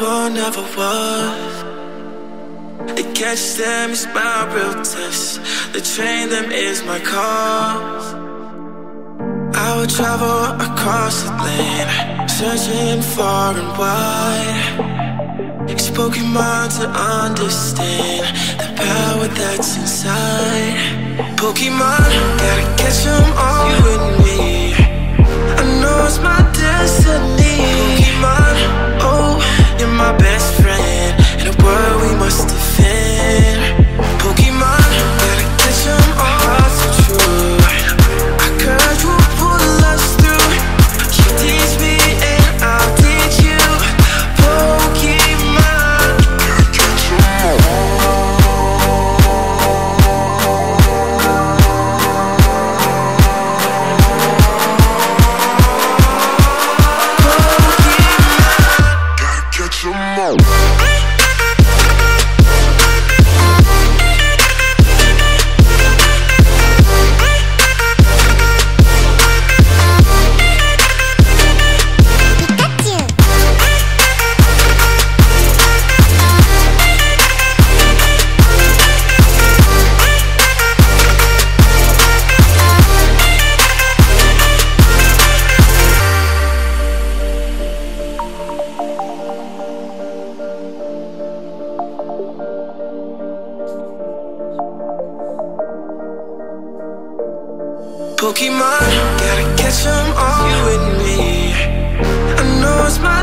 one never was. To catch them is my real test. To train them is my cause. I would travel across the land, searching far and wide. Spoken mind to understand the power that's inside. Pokemon, gotta catch them all, and me. Pokemon, gotta catch 'em all, and me. I know it's my